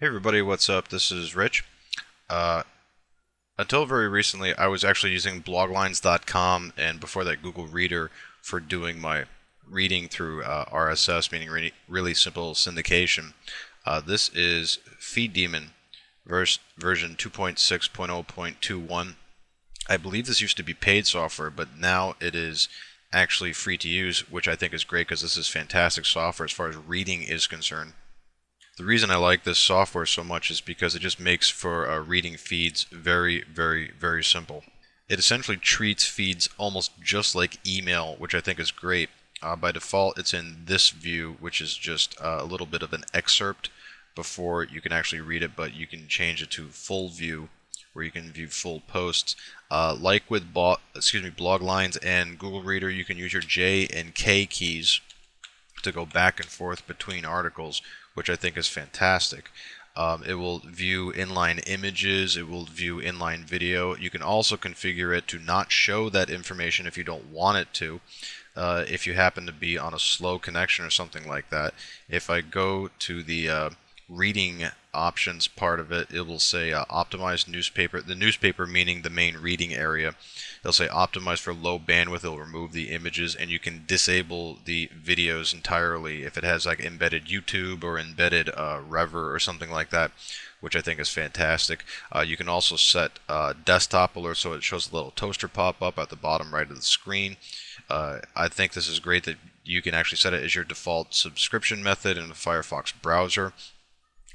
Hey everybody, what's up? This is Rich. Uh, until very recently, I was actually using bloglines.com and before that Google Reader for doing my reading through uh, RSS, meaning really, really simple syndication. Uh, this is FeedDemon verse, version 2.6.0.21. I believe this used to be paid software, but now it is actually free to use, which I think is great because this is fantastic software as far as reading is concerned. The reason I like this software so much is because it just makes for uh, reading feeds very, very, very simple. It essentially treats feeds almost just like email, which I think is great. Uh, by default, it's in this view, which is just uh, a little bit of an excerpt before you can actually read it, but you can change it to full view where you can view full posts. Uh, like with excuse me, Bloglines and Google Reader, you can use your J and K keys to go back and forth between articles, which I think is fantastic. Um, it will view inline images, it will view inline video. You can also configure it to not show that information if you don't want it to. Uh, if you happen to be on a slow connection or something like that. If I go to the uh, reading options part of it, it will say uh, optimized newspaper. The newspaper meaning the main reading area. It'll say optimize for low bandwidth. It'll remove the images, and you can disable the videos entirely if it has like embedded YouTube or embedded uh, Revver or something like that, which I think is fantastic. Uh, you can also set uh, desktop alert so it shows a little toaster pop up at the bottom right of the screen. Uh, I think this is great that you can actually set it as your default subscription method in the Firefox browser.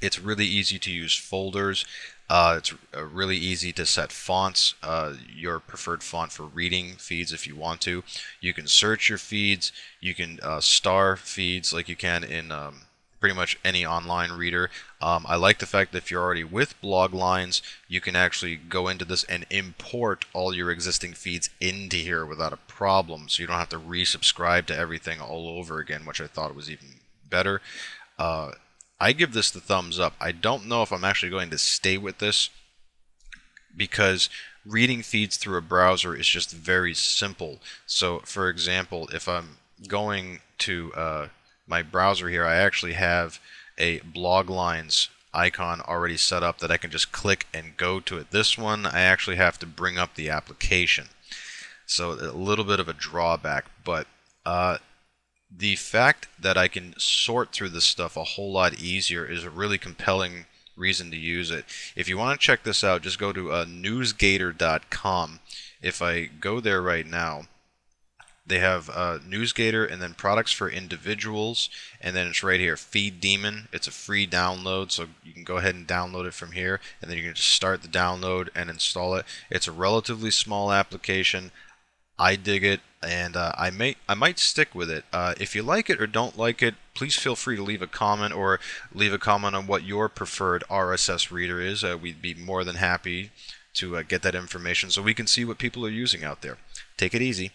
It's really easy to use folders. Uh, it's uh, really easy to set fonts, uh, your preferred font for reading feeds if you want to. You can search your feeds. You can uh, star feeds like you can in um, pretty much any online reader. Um, I like the fact that if you're already with Bloglines, you can actually go into this and import all your existing feeds into here without a problem. So you don't have to resubscribe to everything all over again, which I thought was even better. Uh, I give this the thumbs up. I don't know if I'm actually going to stay with this because reading feeds through a browser is just very simple. So, for example, if I'm going to uh, my browser here, I actually have a Bloglines icon already set up that I can just click and go to it. This one, I actually have to bring up the application. So a little bit of a drawback, but uh, the fact that I can sort through this stuff a whole lot easier is a really compelling reason to use it. If you want to check this out, just go to uh, newsgator.com. If I go there right now, they have uh, NewsGator and then products for individuals, and then it's right here, FeedDemon. It's a free download, so you can go ahead and download it from here, and then you can just start the download and install it. It's a relatively small application. I dig it, and uh, I may I might stick with it. Uh, if you like it or don't like it, please feel free to leave a comment or leave a comment on what your preferred RSS reader is. Uh, we'd be more than happy to uh, get that information so we can see what people are using out there. Take it easy.